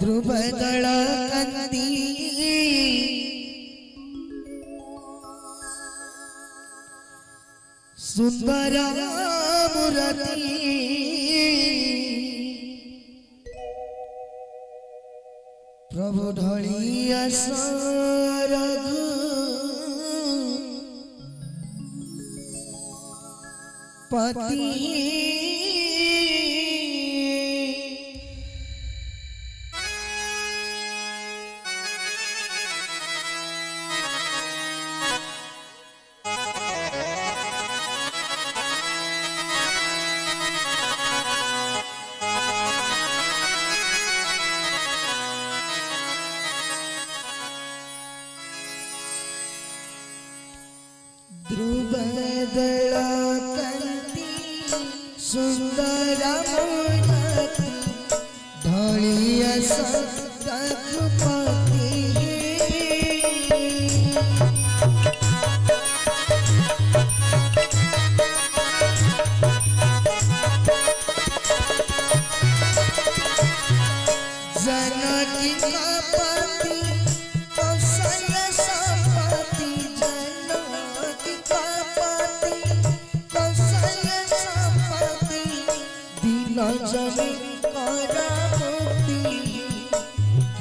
ध्रुव गड़ा कंदी सुंदर मुरती प्रभु ढलिया सरघु पति बड़ी सत्य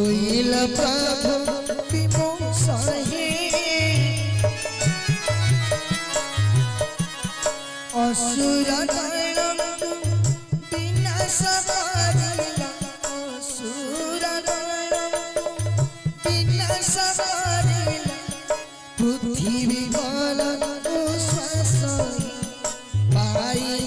होइल प्रभु विमोसहे असुर गणम विनाश पारिल असुर गणम विनाश पारिल पृथ्वी बल तो श्वास पाई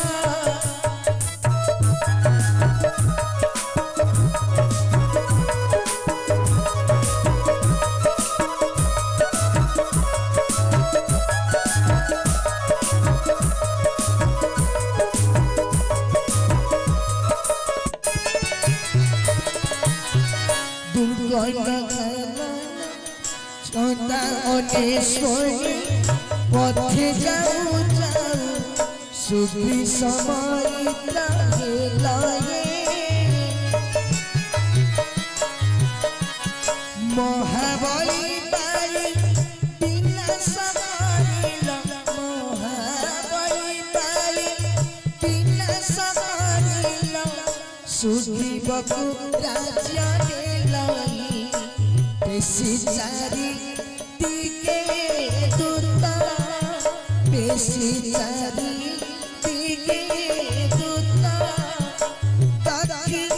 সুখ চন্দা অনেশ্বরী পথে যাও যাও সুখী সময় লাগে লাগে মহাবলী বাড়ি বিনাশ করিল মহাবলী বাড়ি বিনাশ করিল সুখীবকু রাজ্য দিলহি বেশি চারি দিকে দূত বেশি চারি দিকে দূত দক্ষিণ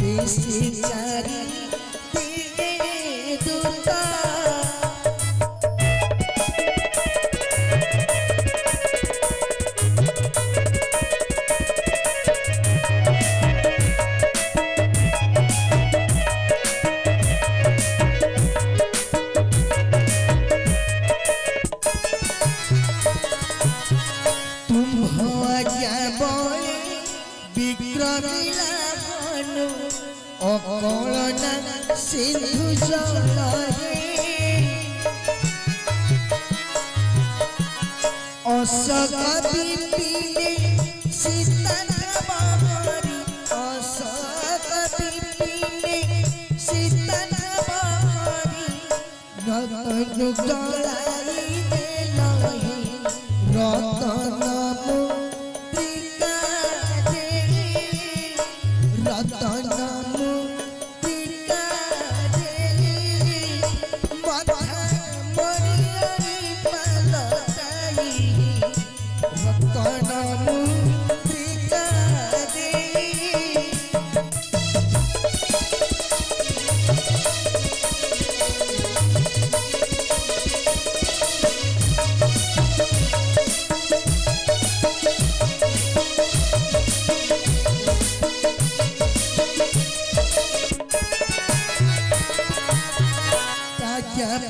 বেশি চারি বিক্রমিলা বনু অকলনা সিন্ধু জলহে অশোক পিপিলে সীতা বাবরি অশোক পিপিলে সীতা বাবরি রতন জলাই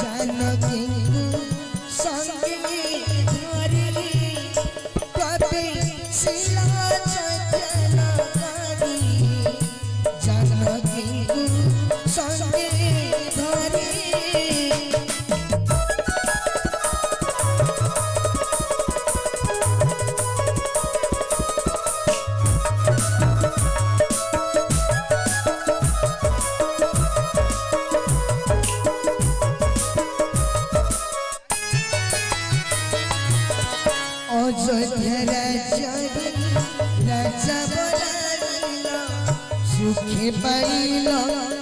जनकी পাইল